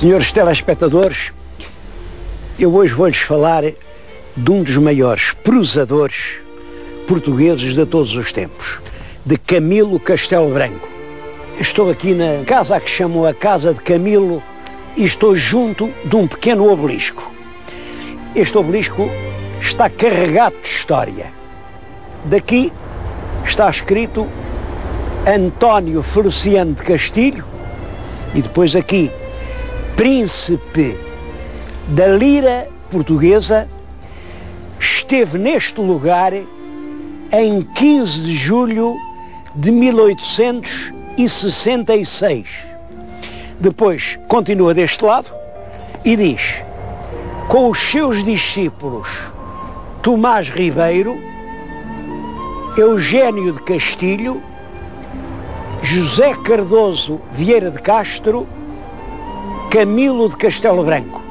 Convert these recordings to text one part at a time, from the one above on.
Senhores telespectadores, eu hoje vou-lhes falar de um dos maiores prosadores portugueses de todos os tempos, de Camilo Castelo Branco. Estou aqui na casa que chamam a Casa de Camilo e estou junto de um pequeno obelisco. Este obelisco está carregado de história. Daqui está escrito António Feliciano de Castilho e depois aqui príncipe da lira portuguesa, esteve neste lugar em 15 de julho de 1866. Depois continua deste lado e diz: com os seus discípulos Tomás Ribeiro, Eugênio de Castilho, José Cardoso Vieira de Castro Camilo de Castelo Branco.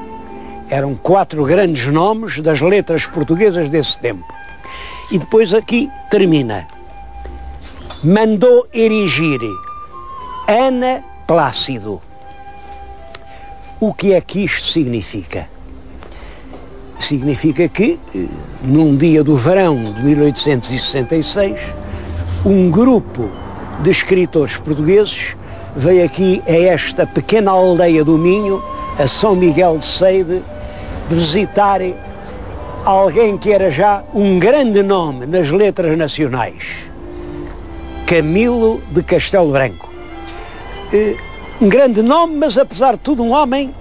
Eram quatro grandes nomes das letras portuguesas desse tempo. E depois aqui termina. Mandou erigir Ana Plácido. O que é que isto significa? Significa que, eh, num dia do verão de 1866, um grupo de escritores portugueses veio aqui a esta pequena aldeia do Minho, a São Miguel de Seide, visitar alguém que era já um grande nome nas letras nacionais, Camilo de Castelo Branco. Eh, um grande nome, mas apesar de tudo um homem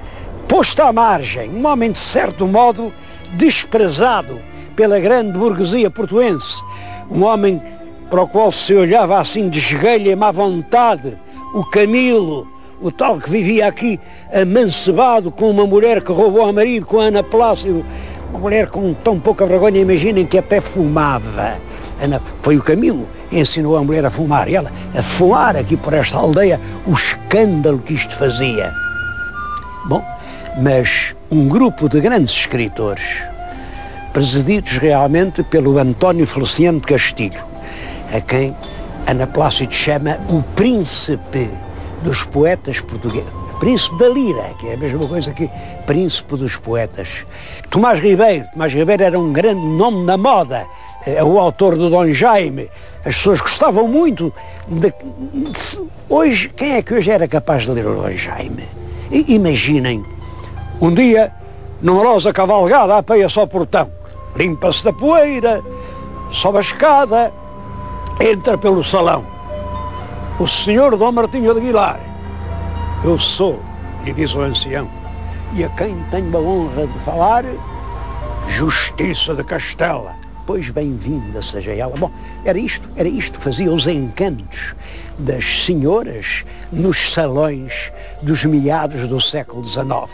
posto à margem, um homem de certo modo desprezado pela grande burguesia portuense, um homem para o qual se olhava assim de esguelha e má vontade, o Camilo, o tal que vivia aqui amancebado com uma mulher que roubou ao marido, com a Ana Plácido, uma mulher com tão pouca vergonha, imaginem que até fumava. Ana, foi o Camilo que ensinou a mulher a fumar, e ela a fumar aqui por esta aldeia, o escândalo que isto fazia. Bom, mas um grupo de grandes escritores, presididos realmente pelo António Feliciano de Castilho, a quem Ana Plácido chama o príncipe dos poetas portugueses. Príncipe da Lira, que é a mesma coisa que príncipe dos poetas. Tomás Ribeiro. Tomás Ribeiro era um grande nome na moda. É o autor do Dom Jaime. As pessoas gostavam muito de, Hoje, quem é que hoje era capaz de ler o Dom Jaime? E, imaginem, um dia, numa rosa cavalgada, apeia-se ao portão. Limpa-se da poeira, sobe a escada, entra pelo salão. O senhor Dom Martinho de Aguilar. Eu sou, lhe diz o ancião, e a quem tenho a honra de falar, Justiça de Castela. Pois bem-vinda seja ela. Bom, era isto, era isto que fazia os encantos das senhoras nos salões dos meados do século XIX.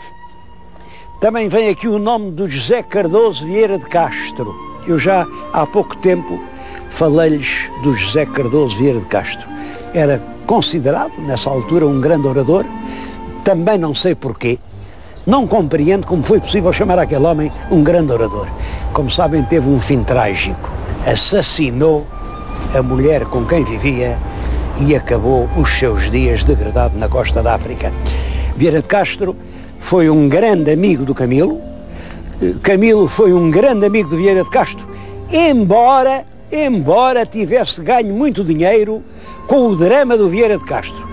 Também vem aqui o nome do José Cardoso Vieira de Castro. Eu já há pouco tempo falei-lhes do José Cardoso Vieira de Castro. Era considerado, nessa altura, um grande orador, também não sei porquê, não compreendo como foi possível chamar aquele homem um grande orador. Como sabem, teve um fim trágico. Assassinou a mulher com quem vivia e acabou os seus dias degradado na costa da África. Vieira de Castro foi um grande amigo do Camilo. Camilo foi um grande amigo de Vieira de Castro, embora embora tivesse ganho muito dinheiro com o drama do Vieira de Castro.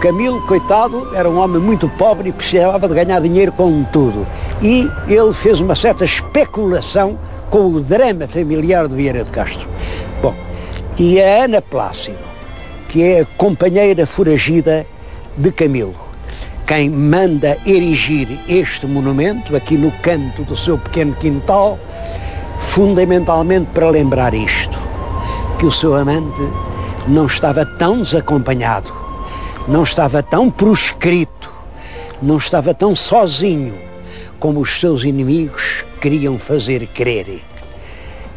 Camilo, coitado, era um homem muito pobre e precisava de ganhar dinheiro com tudo. E ele fez uma certa especulação com o drama familiar do Vieira de Castro. Bom, e a Ana Plácido, que é a companheira foragida de Camilo, quem manda erigir este monumento aqui no canto do seu pequeno quintal, fundamentalmente para lembrar isto, que o seu amante não estava tão desacompanhado, não estava tão proscrito, não estava tão sozinho como os seus inimigos queriam fazer crer.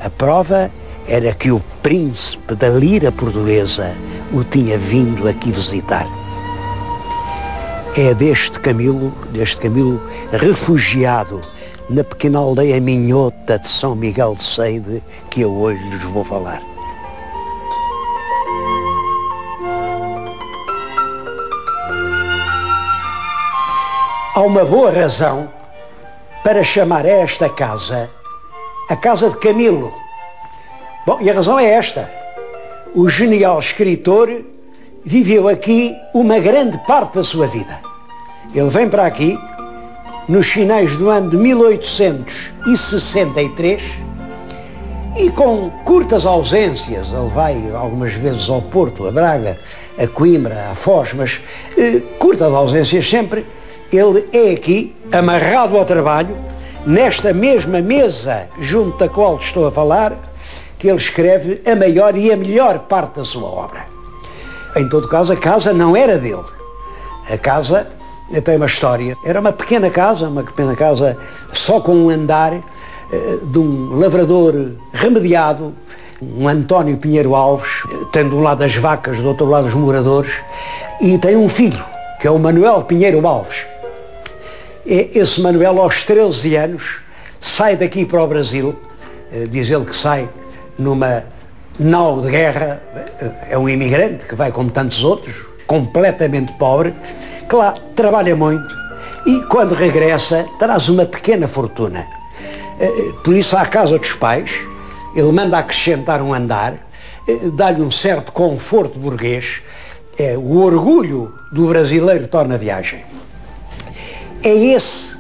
A prova era que o príncipe da lira portuguesa o tinha vindo aqui visitar. É deste Camilo, deste Camilo refugiado na pequena aldeia minhota de São Miguel de Seide que eu hoje lhes vou falar. há uma boa razão para chamar esta casa a casa de Camilo. Bom, e a razão é esta. O genial escritor viveu aqui uma grande parte da sua vida. Ele vem para aqui nos finais do ano de 1863 e com curtas ausências, ele vai algumas vezes ao Porto, a Braga, a Coimbra, a Foz, mas eh, curtas ausências sempre, ele é aqui, amarrado ao trabalho, nesta mesma mesa junto da qual estou a falar, que ele escreve a maior e a melhor parte da sua obra. Em todo caso, a casa não era dele. A casa tem uma história. Era uma pequena casa, uma pequena casa só com um andar, eh, de um lavrador remediado, um António Pinheiro Alves, tendo de um lado as vacas, do outro lado os moradores, e tem um filho, que é o Manuel Pinheiro Alves. Esse Manuel, aos 13 anos, sai daqui para o Brasil, eh, diz ele que sai numa nau de guerra, eh, é um imigrante que vai como tantos outros, completamente pobre, que lá trabalha muito e quando regressa traz uma pequena fortuna. Eh, por isso, à casa dos pais, ele manda acrescentar um andar, dá-lhe um certo conforto burguês, é, o orgulho do brasileiro torna a viagem. É esse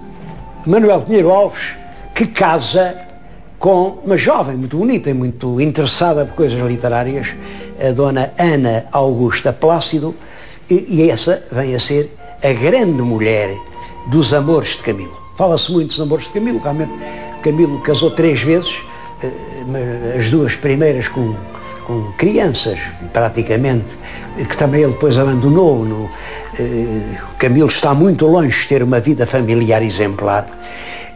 Manuel Pinheiro Alves que casa com uma jovem muito bonita e muito interessada por coisas literárias, a dona Ana Augusta Plácido, e, e essa vem a ser a grande mulher dos amores de Camilo. Fala-se muito dos amores de Camilo, realmente Camilo casou três vezes, eh, as duas primeiras com, com crianças, praticamente, que também ele depois abandonou. No, eh, Camilo está muito longe de ter uma vida familiar exemplar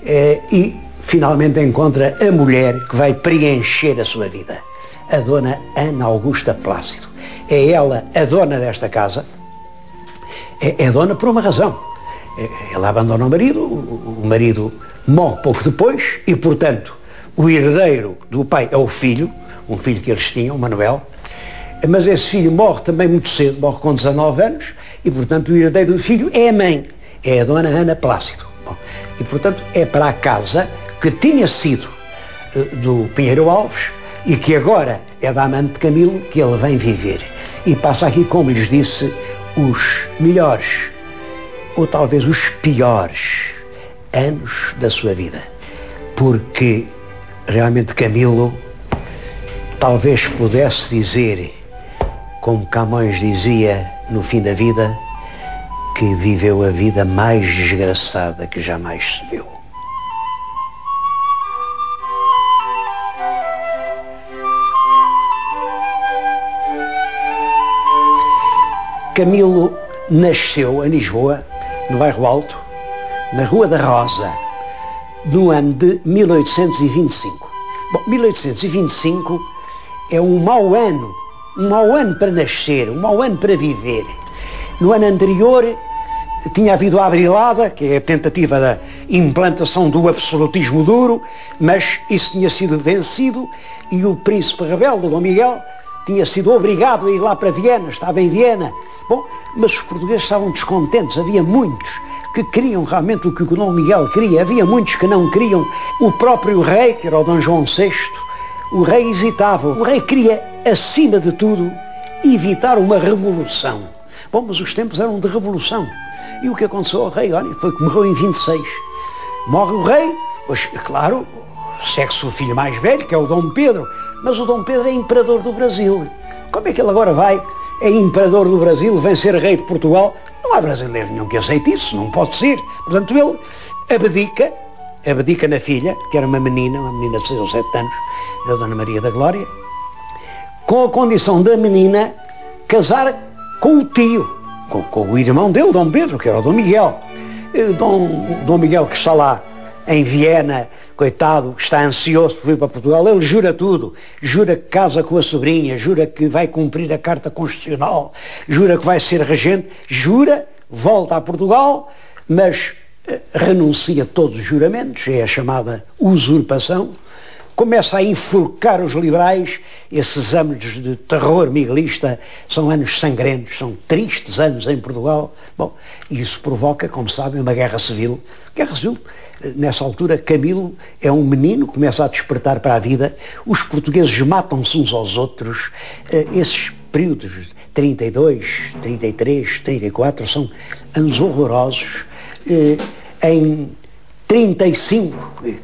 eh, e finalmente encontra a mulher que vai preencher a sua vida, a dona Ana Augusta Plácido. É ela a dona desta casa, é, é dona por uma razão. É, ela abandona o marido, o marido morre pouco depois e, portanto, o herdeiro do pai é o filho, um filho que eles tinham, Manuel, mas esse filho morre também muito cedo, morre com 19 anos, e portanto o herdeiro do filho é a mãe, é a dona Ana Plácido. Bom, e portanto é para a casa que tinha sido uh, do Pinheiro Alves e que agora é da amante de Camilo que ele vem viver. E passa aqui, como lhes disse, os melhores, ou talvez os piores anos da sua vida. Porque realmente Camilo talvez pudesse dizer como Camões dizia no fim da vida, que viveu a vida mais desgraçada que jamais se viu. Camilo nasceu em Lisboa, no bairro Alto, na Rua da Rosa, no ano de 1825. Bom, 1825 é um mau ano um mau ano para nascer, um mau ano para viver. No ano anterior tinha havido a abrilada, que é a tentativa da implantação do absolutismo duro, mas isso tinha sido vencido e o príncipe rebelde, Dom Miguel, tinha sido obrigado a ir lá para Viena, estava em Viena. Bom, mas os portugueses estavam descontentes, havia muitos que queriam realmente o que o Dom Miguel queria, havia muitos que não queriam. O próprio rei, que era o Dom João VI, o rei hesitava. O rei queria, acima de tudo, evitar uma revolução. Bom, mas os tempos eram de revolução. E o que aconteceu ao rei? Olha, foi que morreu em 26. Morre o rei, pois, claro, segue-se o filho mais velho, que é o Dom Pedro. Mas o Dom Pedro é imperador do Brasil. Como é que ele agora vai, é imperador do Brasil, vem ser rei de Portugal? Não há brasileiro nenhum que aceite isso, não pode ser. Portanto, ele abdica, abdica na filha, que era uma menina, uma menina de 6 ou 7 anos, da Dona Maria da Glória, com a condição da menina casar com o tio, com, com o irmão dele, Dom Pedro, que era o Dom Miguel. Dom, Dom Miguel que está lá em Viena, coitado, está ansioso por vir para Portugal, ele jura tudo. Jura que casa com a sobrinha, jura que vai cumprir a Carta Constitucional, jura que vai ser regente, jura, volta a Portugal, mas eh, renuncia a todos os juramentos, é a chamada usurpação, começa a enforcar os liberais, esses anos de terror miguelista são anos sangrentos, são tristes anos em Portugal. Bom, isso provoca, como sabem, uma guerra civil. Guerra civil, nessa altura, Camilo é um menino, começa a despertar para a vida, os portugueses matam-se uns aos outros, eh, esses períodos 32, 33, 34 são anos horrorosos. Eh, em 35,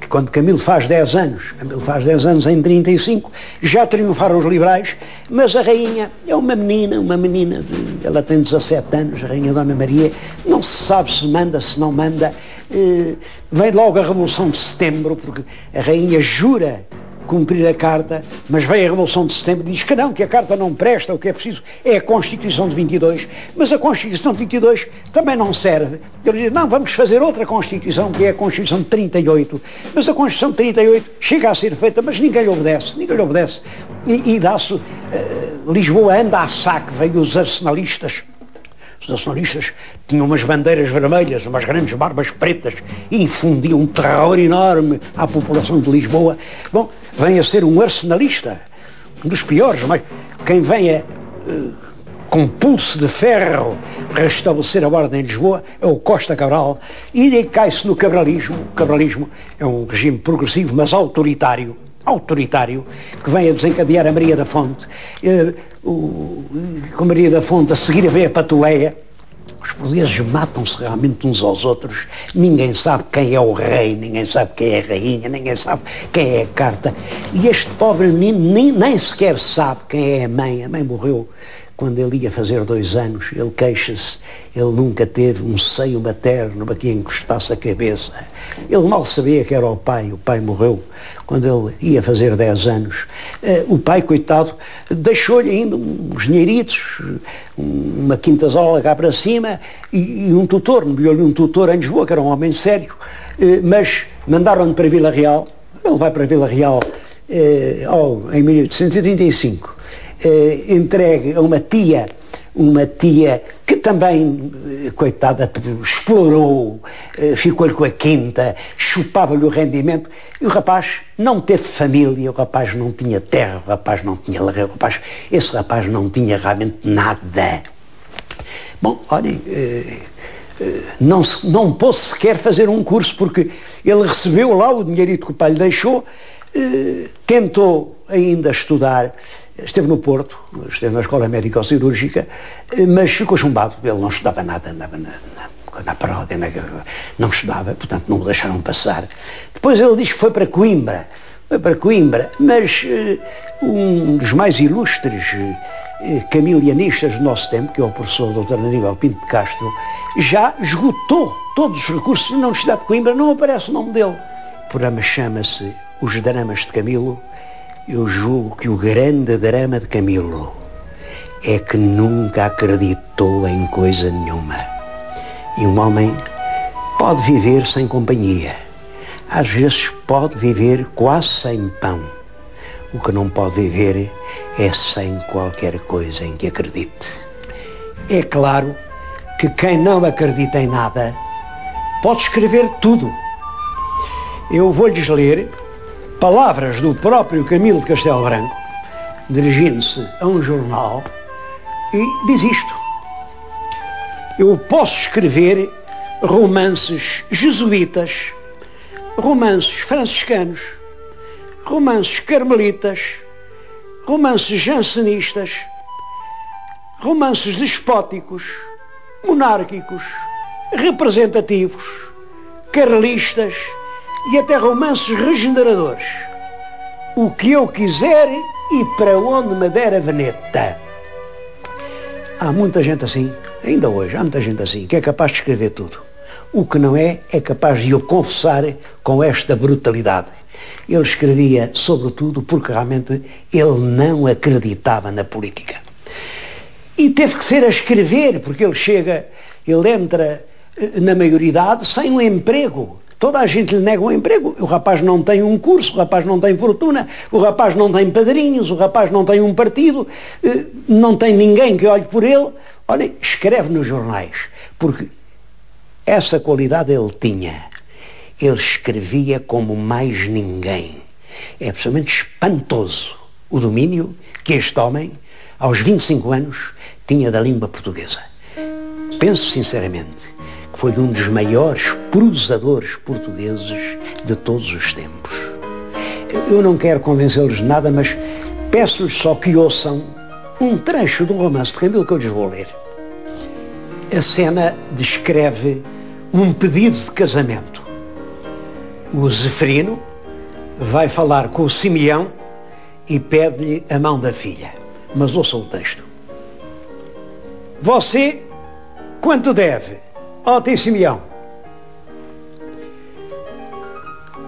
quando Camilo faz 10 anos, Camilo faz 10 anos em 35, já triunfaram os liberais, mas a rainha é uma menina, uma menina, de, ela tem 17 anos, a rainha Dona Maria, não se sabe se manda, se não manda, eh, vem logo a Revolução de Setembro, porque a rainha jura cumprir a carta, mas vem a Revolução de Setembro e diz que não, que a carta não presta, o que é preciso é a Constituição de 22, mas a Constituição de 22 também não serve. Ele diz, não, vamos fazer outra Constituição, que é a Constituição de 38, mas a Constituição de 38 chega a ser feita, mas ninguém lhe obedece, ninguém lhe obedece. E, e dá-se, uh, Lisboa anda a saque, veio os arsenalistas, os nacionalistas tinham umas bandeiras vermelhas, umas grandes barbas pretas e infundiam um terror enorme à população de Lisboa. Bom, vem a ser um arsenalista, um dos piores, mas quem venha uh, com pulso de ferro restabelecer a ordem em Lisboa é o Costa Cabral e aí cai-se no cabralismo. O cabralismo é um regime progressivo, mas autoritário autoritário que vem a desencadear a Maria da Fonte, eh, o, com Maria da Fonte a seguir a ver a Patuleia. Os portugueses matam-se realmente uns aos outros. Ninguém sabe quem é o rei, ninguém sabe quem é a rainha, ninguém sabe quem é a carta. E este pobre menino nem, nem sequer sabe quem é a mãe. A mãe morreu quando ele ia fazer dois anos, ele queixa-se, ele nunca teve um seio materno para que encostasse a cabeça. Ele mal sabia que era o pai, o pai morreu quando ele ia fazer dez anos. Eh, o pai, coitado, deixou-lhe ainda uns dinheiritos, uma quintazola cá para cima e, um tutor, enviou-lhe um tutor em Lisboa, que era um homem sério, eh, mas mandaram-no para Vila Real, ele vai para Vila Real oh, em 1835 eh, entregue a uma tia, uma tia que também, eh, coitada, explorou, eh, ficou-lhe com a quinta, chupava-lhe o rendimento, e o rapaz não teve família, o rapaz não tinha terra, o rapaz não tinha larreiro, o rapaz, esse rapaz não tinha realmente nada. Bom, olhem, não, não pôde sequer fazer um curso, porque ele recebeu lá o dinheirito que o pai lhe deixou, tentou ainda estudar, esteve no Porto, esteve na Escola Médico-Cirúrgica, mas ficou chumbado, ele não estudava nada, andava na, na, na paródia, na, não estudava, portanto não o deixaram passar. Depois ele diz que foi para Coimbra, foi para Coimbra, mas uh, um dos mais ilustres uh, camilianistas do nosso tempo, que é o professor Dr. Aníbal Pinto de Castro, já esgotou todos os recursos na Universidade de Coimbra, não aparece o nome dele. O programa chama-se os dramas de Camilo, eu julgo que o grande drama de Camilo é que nunca acreditou em coisa nenhuma. E um homem pode viver sem companhia. Às vezes pode viver quase sem pão. O que não pode viver é sem qualquer coisa em que acredite. É claro que quem não acredita em nada pode escrever tudo. Eu vou-lhes ler palavras do próprio Camilo de Castelo Branco, dirigindo-se a um jornal, e diz isto. Eu posso escrever romances jesuítas, romances franciscanos, romances carmelitas, romances jansenistas, romances despóticos, monárquicos, representativos, carlistas, e até romances regeneradores. O que eu quiser e para onde me der a veneta. Há muita gente assim, ainda hoje, há muita gente assim, que é capaz de escrever tudo. O que não é, é capaz de o confessar com esta brutalidade. Ele escrevia sobretudo porque realmente ele não acreditava na política. E teve que ser a escrever, porque ele chega, ele entra eh, na maioridade sem um emprego. Toda a gente lhe nega um emprego. O rapaz não tem um curso, o rapaz não tem fortuna, o rapaz não tem padrinhos, o rapaz não tem um partido, eh, não tem ninguém que olhe por ele. Olha, escreve nos jornais, porque essa qualidade ele tinha. Ele escrevia como mais ninguém. É absolutamente espantoso o domínio que este homem, aos 25 anos, tinha da língua portuguesa. Penso sinceramente foi um dos maiores prosadores portugueses de todos os tempos. Eu não quero convencê-los de nada, mas peço-lhes só que ouçam um trecho do romance de Camilo que eu lhes vou ler. A cena descreve um pedido de casamento. O Zeferino vai falar com o Simeão e pede-lhe a mão da filha. Mas ouça o texto. Você, quanto deve? Ó, oh, Simeão.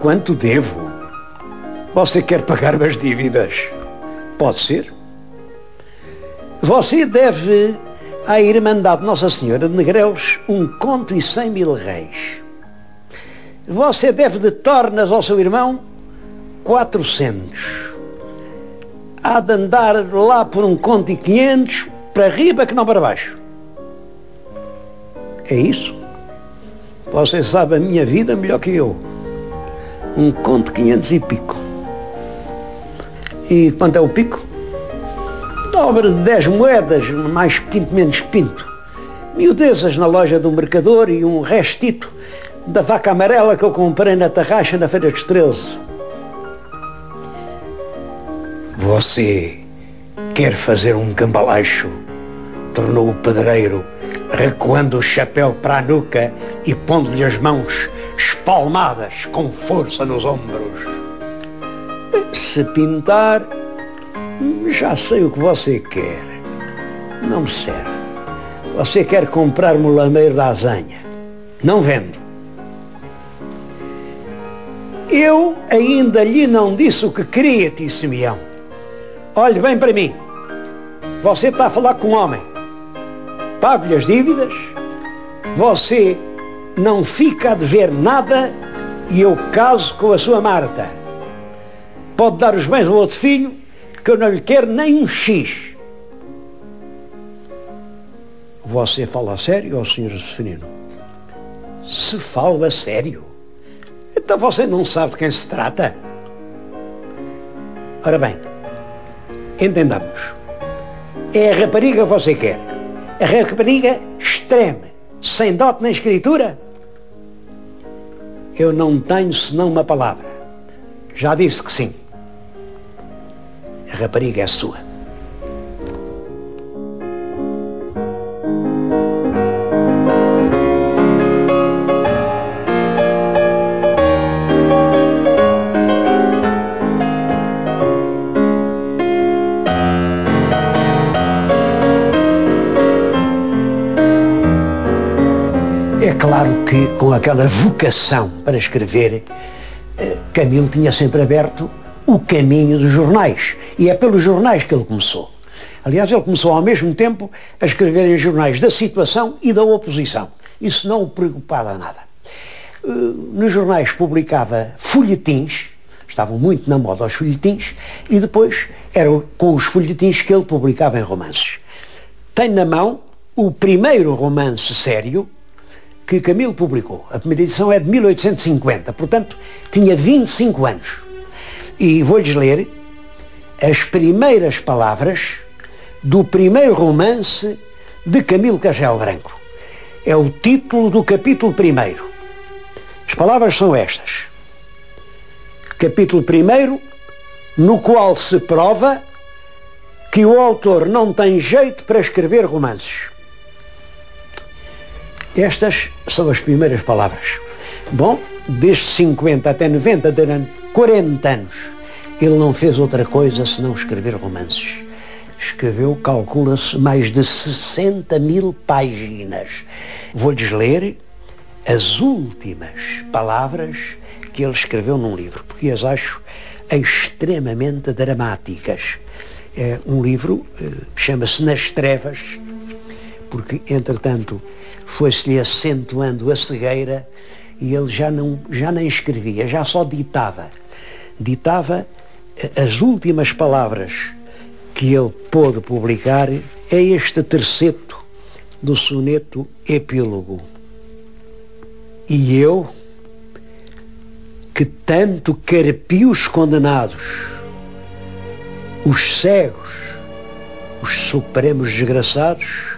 Quanto devo? Você quer pagar as dívidas? Pode ser. Você deve à Irmandade Nossa Senhora de Negreus um conto e cem mil reis. Você deve de tornas ao seu irmão quatrocentos. Há de andar lá por um conto e quinhentos para riba que não para baixo. É isso? Você sabe a minha vida melhor que eu. Um conto quinhentos e pico. E quanto é o pico? Dobra de dez moedas, mais pinto, menos pinto. Miudezas na loja do mercador e um restito da vaca amarela que eu comprei na Tarraxa na Feira dos 13. Você quer fazer um cambalacho? Tornou o pedreiro, recuando o chapéu para a nuca e pondo-lhe as mãos espalmadas com força nos ombros. Se pintar, já sei o que você quer. Não me serve. Você quer comprar-me o lameiro da azanha. Não vendo. Eu ainda lhe não disse o que queria, tio Simeão. Olhe bem para mim. Você está a falar com um homem. Pago-lhe as dívidas. Você não fica a dever nada e eu caso com a sua Marta. Pode dar os bens ao outro filho, que eu não lhe quero nem um X. Você fala sério, ó Sr. Zeferino? Se fala sério? Então você não sabe de quem se trata? Ora bem, entendamos. É a rapariga que você quer. A rapariga extrema, sem dote na escritura? Eu não tenho senão uma palavra. Já disse que sim. A rapariga é sua. Aquela vocação para escrever, eh, Camilo tinha sempre aberto o caminho dos jornais. E é pelos jornais que ele começou. Aliás, ele começou ao mesmo tempo a escrever em jornais da situação e da oposição. Isso não o preocupava nada. Eh, nos jornais publicava folhetins, estavam muito na moda os folhetins, e depois eram com os folhetins que ele publicava em romances. Tem na mão o primeiro romance sério que Camilo publicou. A primeira edição é de 1850, portanto, tinha 25 anos. E vou-lhes ler as primeiras palavras do primeiro romance de Camilo Castelo Branco. É o título do capítulo primeiro. As palavras são estas. Capítulo primeiro, no qual se prova que o autor não tem jeito para escrever romances. Estas são as primeiras palavras. Bom, desde 50 até 90, durante 40 anos, ele não fez outra coisa senão escrever romances. Escreveu, calcula-se, mais de 60 mil páginas. Vou-lhes ler as últimas palavras que ele escreveu num livro, porque as acho extremamente dramáticas. É um livro, eh, chama-se Nas Trevas, porque, entretanto, foi-se-lhe acentuando a cegueira e ele já, não, já nem escrevia, já só ditava. Ditava eh, as últimas palavras que ele pôde publicar é este terceto do soneto Epílogo. E eu, que tanto carpiu os condenados, os cegos, os supremos desgraçados,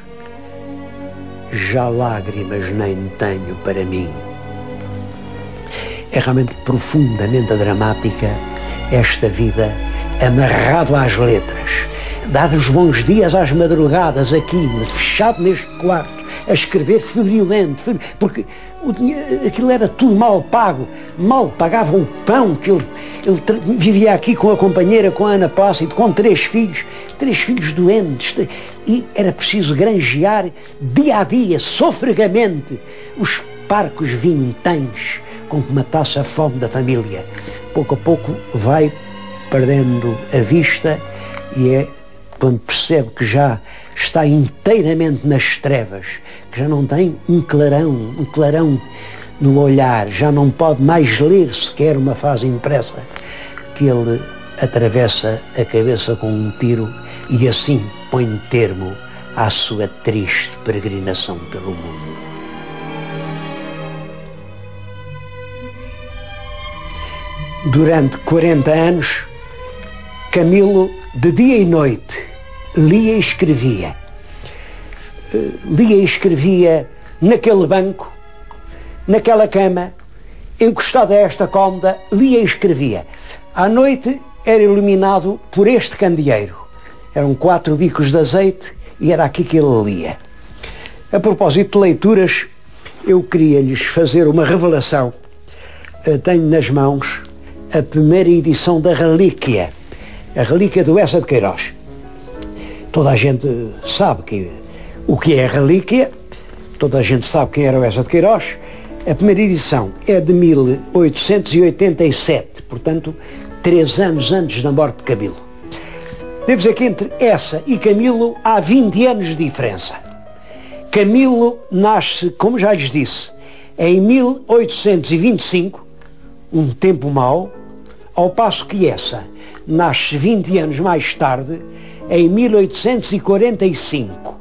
já lágrimas nem tenho para mim. É realmente profundamente dramática esta vida amarrado às letras, dado os bons dias às madrugadas aqui, fechado neste quarto, a escrever febrilmente, porque o dinheiro, aquilo era tudo mal pago, mal pagavam o pão que ele, ele vivia aqui com a companheira, com a Ana Plácido, com três filhos, três filhos doentes, e era preciso granjear dia a dia, sofregamente, os parcos vinténs com que matasse a fome da família. Pouco a pouco vai perdendo a vista e é quando percebe que já está inteiramente nas trevas, que já não tem um clarão, um clarão no olhar, já não pode mais ler sequer uma fase impressa, que ele atravessa a cabeça com um tiro e assim põe termo à sua triste peregrinação pelo mundo. Durante 40 anos, Camilo, de dia e noite, lia e escrevia. Eh, lia e escrevia naquele banco, naquela cama, encostado a esta cômoda, lia e escrevia. À noite era iluminado por este candeeiro. Eram quatro bicos de azeite e era aqui que ele lia. A propósito de leituras, eu queria-lhes fazer uma revelação. Eh, tenho nas mãos a primeira edição da Relíquia, a Relíquia do Essa de Queiroz. Toda a gente sabe que, o que é a relíquia, toda a gente sabe quem era o Essa de Queiroz. A primeira edição é de 1887, portanto, três anos antes da morte de Camilo. Devo dizer que entre essa e Camilo há 20 anos de diferença. Camilo nasce, como já lhes disse, em 1825, um tempo mau, ao passo que essa nasce 20 anos mais tarde, em 1845,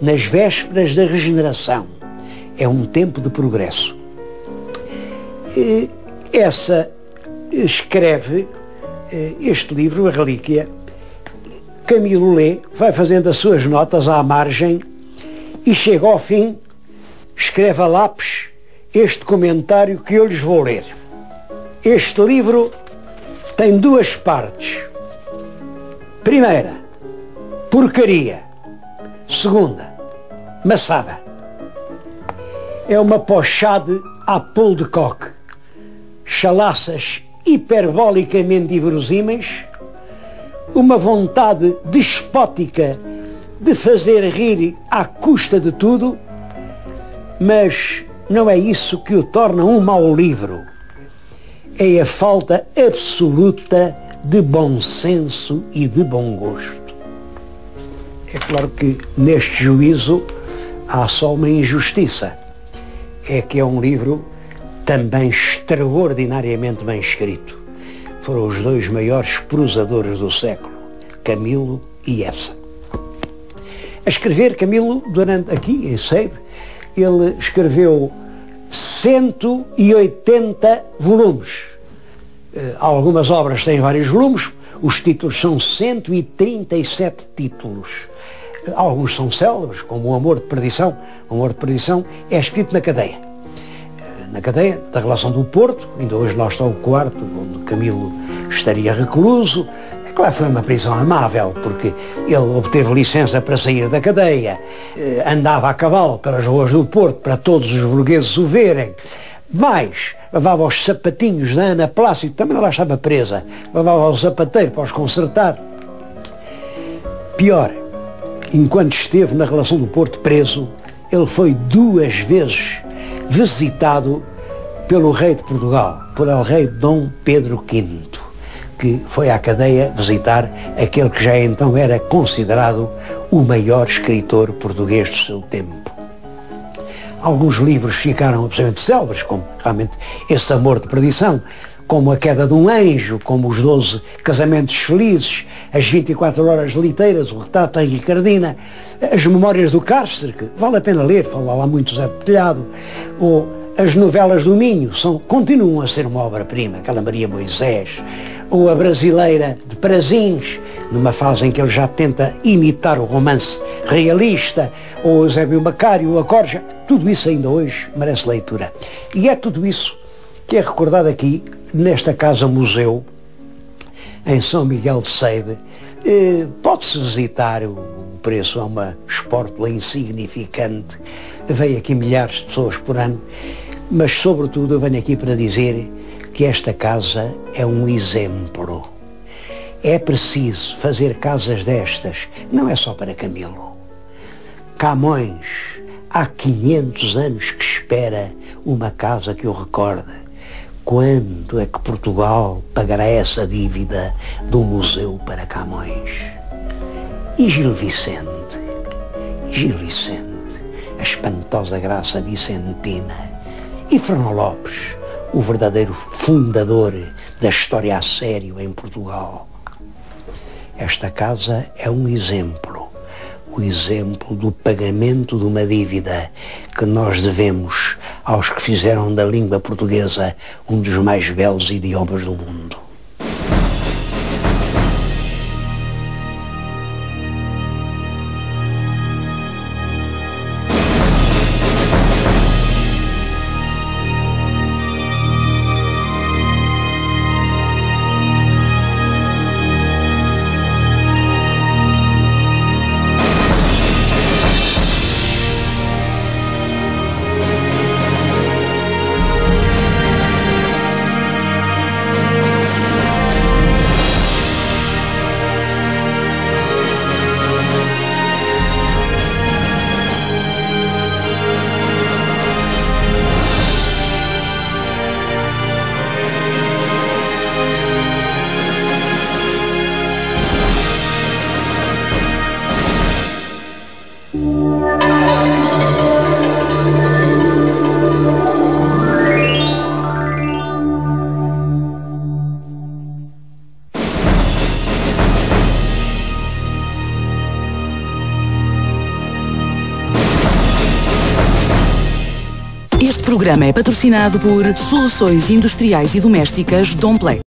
nas vésperas da regeneração. É um tempo de progresso. Essa escreve eh, este livro, A Relíquia. Camilo lê, vai fazendo as suas notas à margem e chega ao fim, escreve a lápis este comentário que eu lhes vou ler. Este livro tem duas partes. Primeira, porcaria. Segunda, maçada. É uma pochade à pulo de coque. Chalaças hiperbolicamente inverosímeis, uma vontade despótica de fazer rir à custa de tudo, mas não é isso que o torna um mau livro. É a falta absoluta de bom senso e de bom gosto. É claro que neste juízo há só uma injustiça. É que é um livro também extraordinariamente bem escrito. Foram os dois maiores prosadores do século, Camilo e Essa. A escrever, Camilo, durante aqui em Sede, ele escreveu 180 volumes. Eh, algumas obras têm vários volumes, os títulos são 137 títulos. Alguns são célebres, como O Amor de Perdição. O Amor de Perdição é escrito na cadeia. Na cadeia da relação do Porto, ainda hoje lá está o quarto, onde Camilo estaria recluso. É claro, foi uma prisão amável, porque ele obteve licença para sair da cadeia, eh, andava a cavalo pelas ruas do Porto para todos os burgueses o verem, mas levava os sapatinhos da Ana Plácido, também lá estava presa, levava ao sapateiro para os consertar. Pior, enquanto esteve na relação do Porto preso, ele foi duas vezes visitado pelo rei de Portugal, por el rei Dom Pedro V, que foi à cadeia visitar aquele que já então era considerado o maior escritor português do seu tempo. Alguns livros ficaram absolutamente célebres, como realmente esse Amor de Perdição, como A Queda de um Anjo, como Os Doze Casamentos Felizes, As 24 Horas Liteiras, O Retrato da Ricardina, As Memórias do Cárcere, que vale a pena ler, fala lá muito Zé Telhado, ou as novelas do Minho são, continuam a ser uma obra-prima, aquela Maria Moisés, ou a brasileira de Prazins, numa fase em que ele já tenta imitar o romance realista, ou Eusébio Macário, ou a Corja, tudo isso ainda hoje merece leitura. E é tudo isso que é recordado aqui, nesta casa-museu, em São Miguel de Seide. Eh, Pode-se visitar, o preço é uma espórtula insignificante, vem aqui milhares de pessoas por ano, mas sobretudo eu venho aqui para dizer que esta casa é um exemplo. É preciso fazer casas destas, não é só para Camilo. Camões, há 500 anos que espera uma casa que o recorde. Quando é que Portugal pagará essa dívida do museu para Camões? E Gil Vicente? Gil Vicente, a espantosa graça vicentina. E Fernão Lopes, o verdadeiro fundador da história a sério em Portugal. Esta casa é um exemplo, o exemplo do pagamento de uma dívida que nós devemos aos que fizeram da língua portuguesa um dos mais belos idiomas do mundo. Programa é patrocinado por Soluções Industriais e Domésticas Domplay.